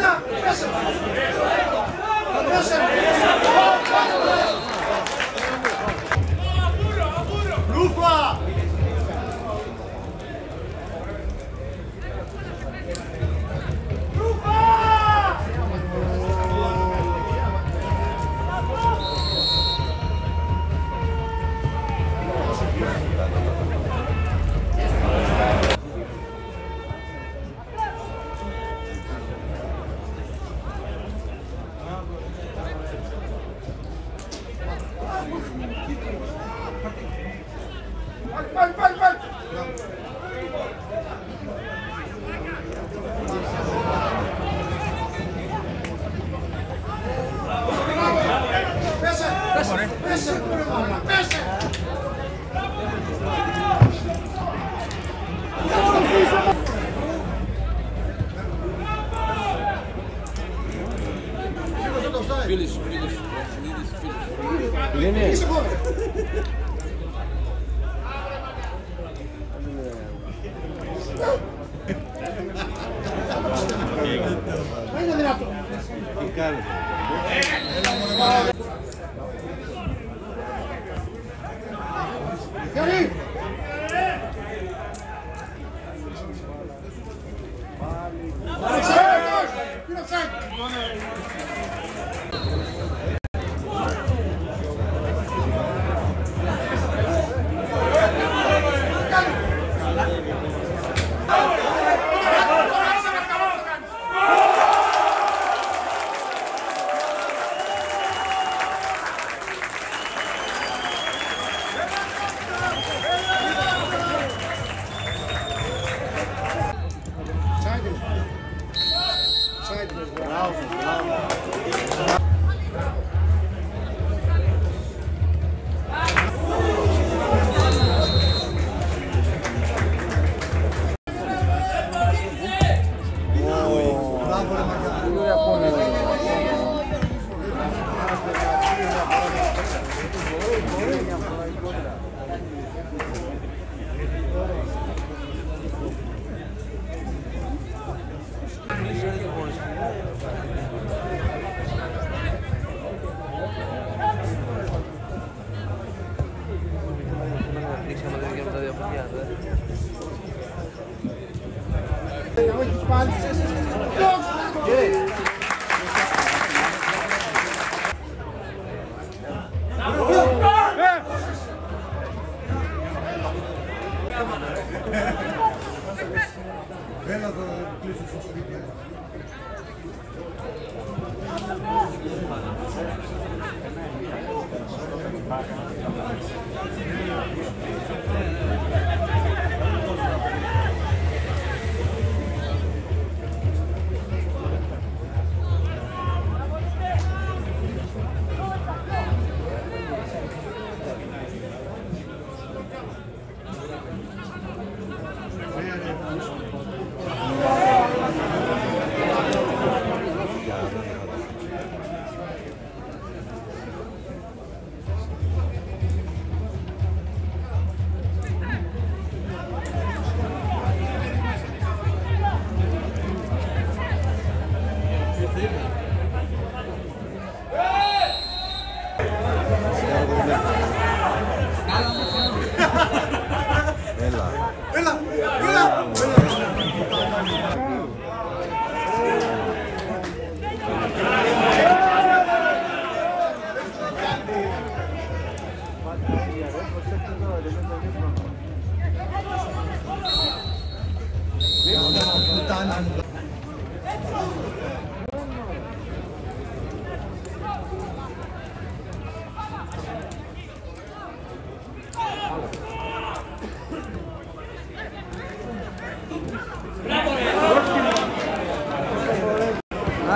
Não, pensa. Não, pensa. Finish, finish, finish, finish. Finish. Bravo, bravo. Francis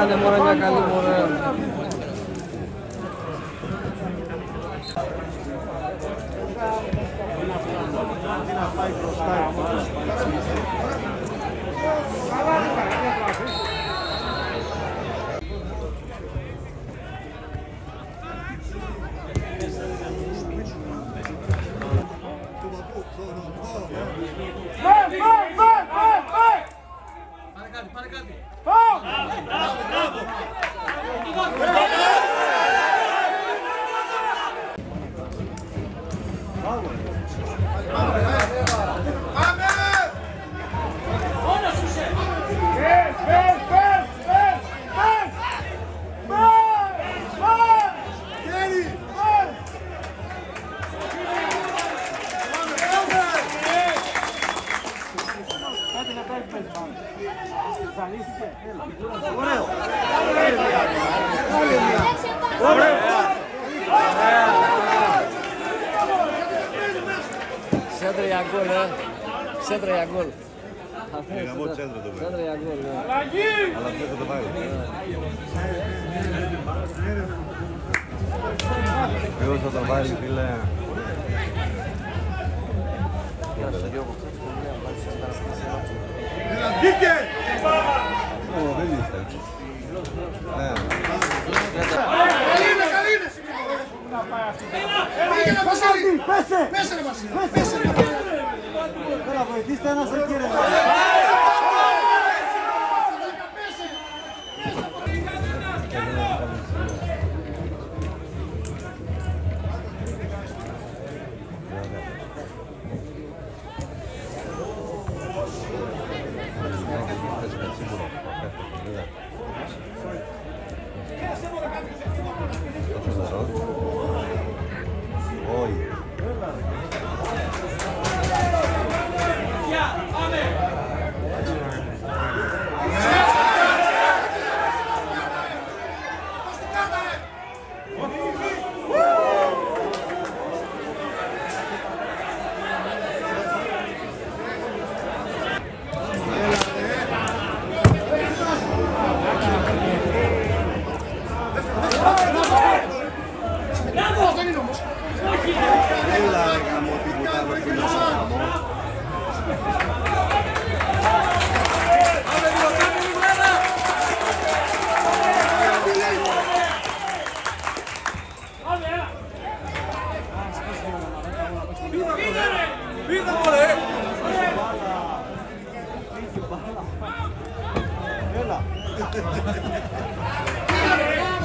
Ah, de Caldo. Σέντρα για γκολ, ε. Σέντρα για γκολ. Γαμό τσέντρο το Σέντρα για γκολ, ε. Αλλά αυτό θα το πάρει. Ποιος θα το πάρει, φίλε; Βγήκε! Ω, δεν είστε. Ναι. Καλή είναι, καλή είναι! Πήγαινε Βασίλη! Πέσε! Πέσε ρε Βασίλη! Πέσε ρε Τώρα βοηθήστε ένας εκεί ρε. Όχι.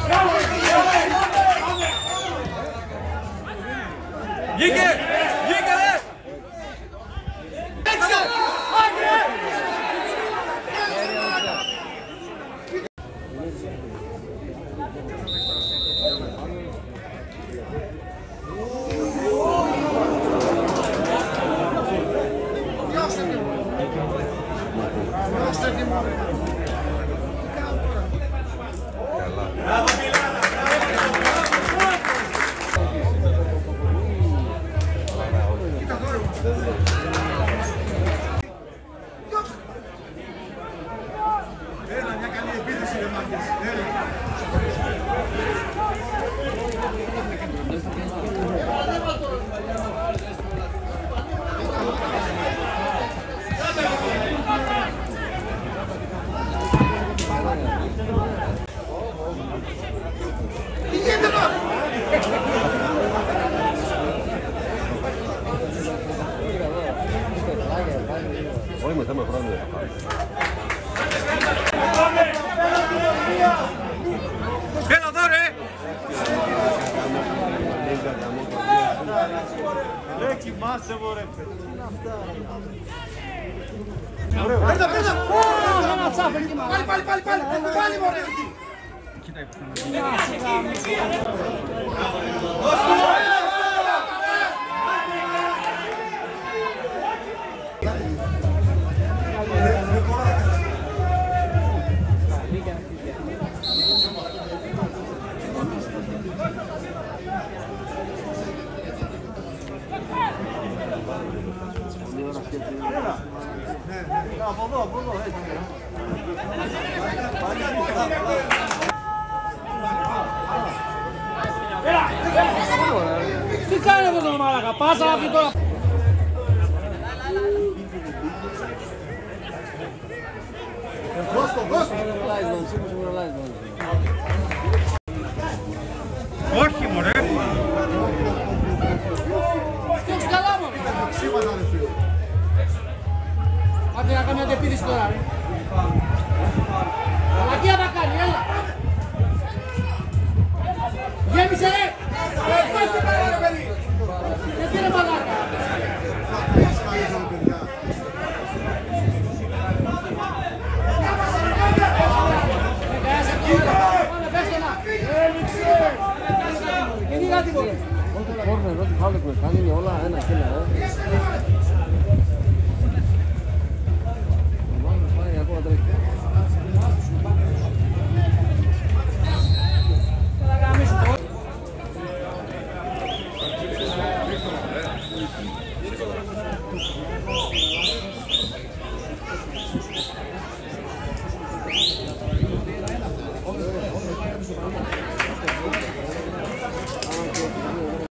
Vamos! This is masă vă repet. Preda, preda! Pali, pali, pali, pali! Pali, mă repet! Chitai. Τι κάνει αυτό το μάλακα, πάσα αυτή τώρα. Δώσ' το, δώσ' το! Λάιζον, σίγουρα Άντε να κάνει αντεπίδηση τώρα. ρε. Μαλακία θα κάνει, έλα. Γέμισε ρε. Γιατί ρε μαλάκα. Πες καλύτερα, παιδιά. Πάμε, πες το να. Και τι κάτι μπορεί. Κόρνερ, ό,τι φάουλ έχουμε κάνει είναι όλα ένα και ένα,